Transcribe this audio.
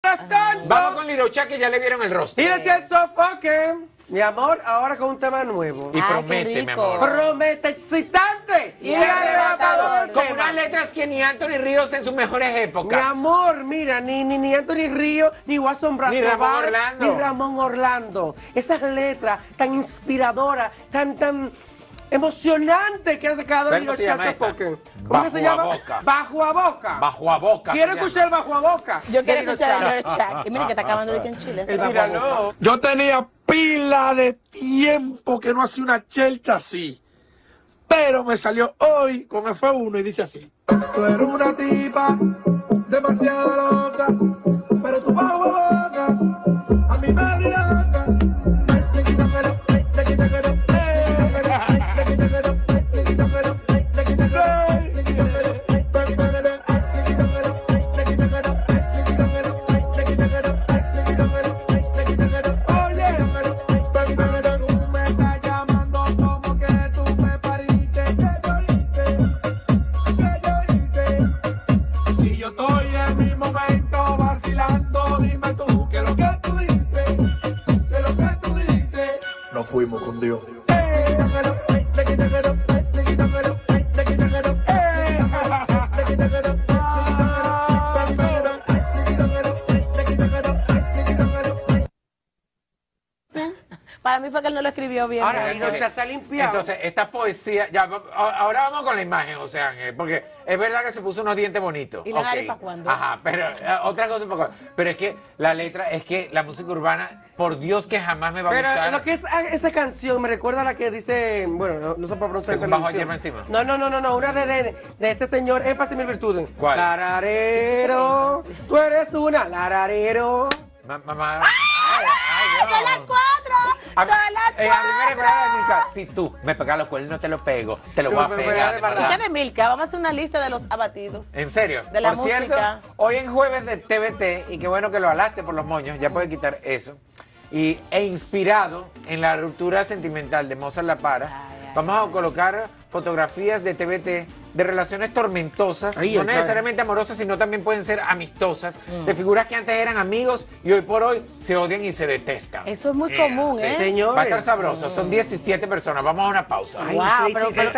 Tanto, Vamos con Lirocha que ya le vieron el rostro. Mira, Chelsea Foque, mi amor, ahora con un tema nuevo. Y Ay, promete, mi amor. Promete excitante y, Y arrebatador. Con unas letras que ni Anthony Ríos en sus mejores Mi épocas. amor, mira, ni, ni, ni Anthony Río, ni Watson Brazo Ni Ramón Orlando. Ni Ramón Orlando. Esas letras tan inspiradoras, tan, tan emocionantes que ha sacado ¿Sabes el cómo se llama esta? Foque. ¿Cómo Bajo se a llama? boca. Bajo a boca. Bajo a boca. Quiero escuchar el bajo a boca. Yo quiero escuchar el Jack. Y mira que está acabando de que en Chile. El bajo a boca. Yo tenía pila de tiempo que no hacía una chelcha así. Pero me salió hoy con F1 y dice así. Tú eres una tipa demasiado loca, vacilando, dime tú, que lo que tú dices, que lo que tú dices. Nos fuimos con Dios. Para mí fue que él no lo escribió bien. Ahora, pero- Lilo Chá se ha limpiado. Entonces, esta poesía, ya, ahora vamos con la imagen, o sea, Ángel, porque es verdad que se puso unos dientes bonitos. ¿Y la ok. nariz pa' cuándo? Ajá, pero eh, otra cosa, pero es que la letra, es que la música urbana, por Dios que jamás me va a Pero gustar. lo que es ah, esa canción me recuerda a la que dice, bueno, no, no se puede pronunciar ¿Con bajo hierba encima? No, no, no, no, no, una de, de, de este señor, énfasis mil virtudes. ¿Cuál? Lararero, tú eres una lararero. Ma- mamá. Ay, ay, Dios. ¡Son las cuatro! A- ¡Son las eh, a mí me cuatro! recuerda a Milka, Si tú me pegas los cuernos, te los pego. Te los Yo voy a me pegar. de de verdad. ¿Qué de Milka? Vamos a hacer una lista de los abatidos. ¿En serio? De la por cierto, música. hoy en jueves de TVT, y qué bueno que lo alaste por los moños, ya puede quitar eso. Y, e inspirado en la ruptura sentimental de Mozart La Para, Ay, ay, vamos a colocar fotografías de TVT de relaciones tormentosas, Ay, no necesariamente amorosas, sino también pueden ser amistosas, Mm. de figuras que antes eran amigos y hoy por hoy se odian y se detestan. Eso es muy Eh, común, sí. ¿eh? Señores. Va a estar sabroso, son 17 personas, vamos a una pausa. Ay, Wow, pero- pero-